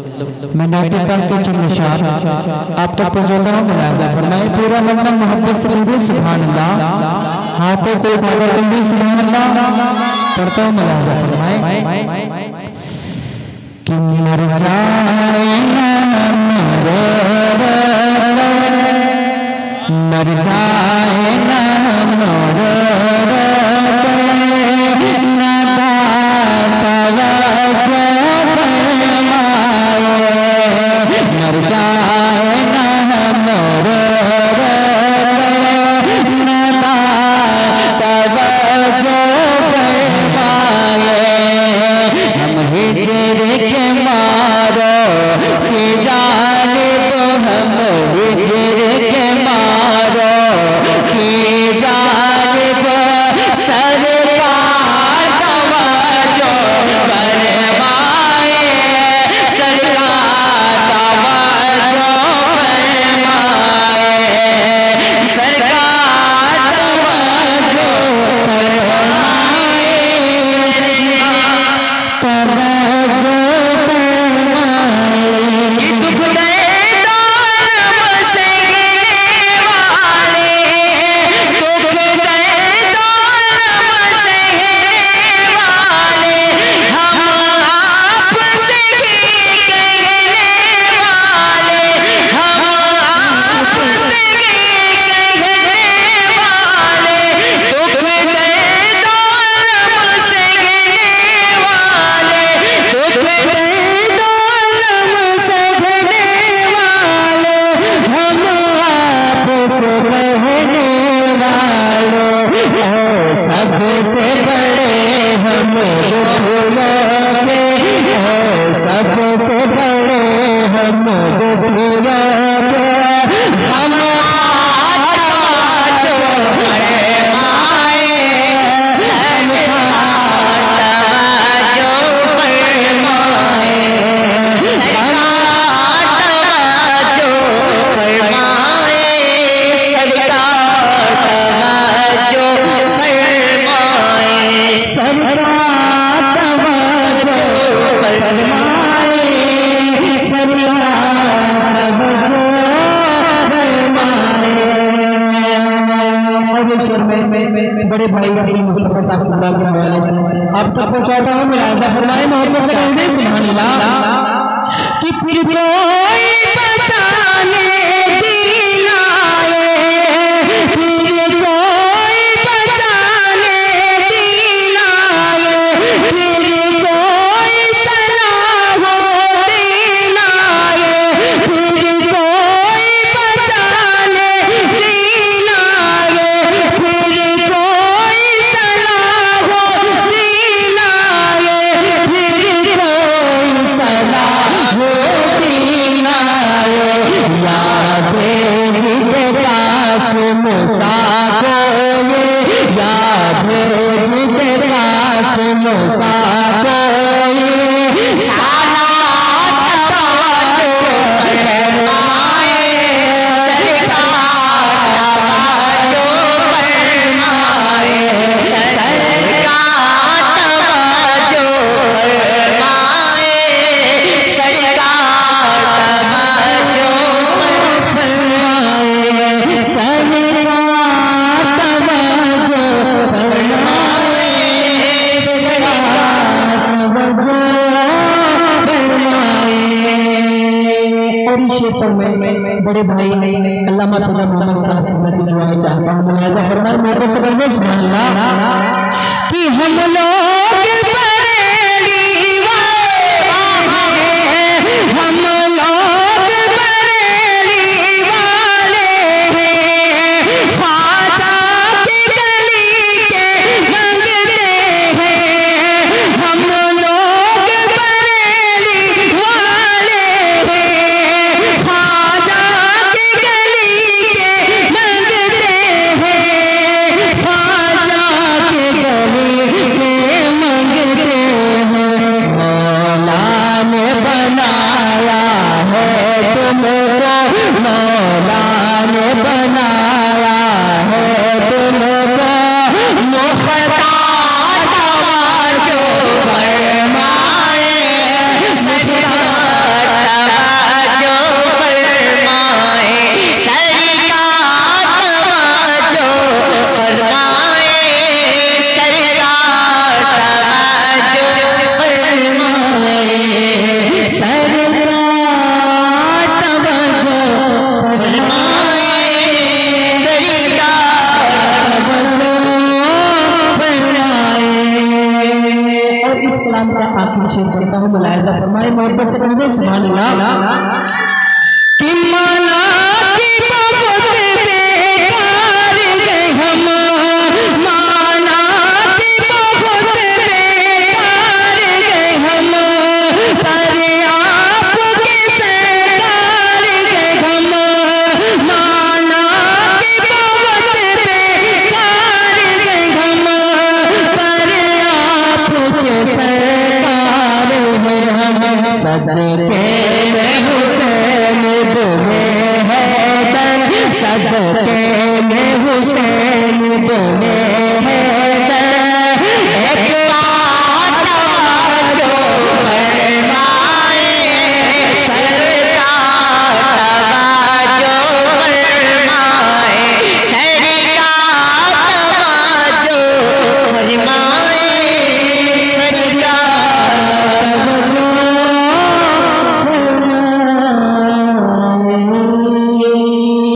میں ناٹی پاک کے چند نشان آپ تک پہنچوتا ہوں ملازہ فرمائے پورا مغنہ محبت سے بلدو سبحان اللہ ہاتھوں کو اٹھا کر بلدو سبحان اللہ پڑھتا ہوں ملازہ فرمائے کہ مر جائے نا مرد مر جائے اللہ حوالے سے۔ آپ تک پہنچاتا ہوں ملازہ فرمائے، محبت سے کہنے سبحان اللہ۔ کہ پھر کوئی Yes. بڑے بھائی علامہ فضا محمد صاحب نبی دعائیں چاہتا ہوں ملاحظہ فرمائے محبت سے بڑھنے سبحان اللہ کہ ہم لوگ فرمائے محبت سے کہیں گے سبحان اللہ۔ صدقے میں حسین بنے حیدر صدقے میں حسین بنے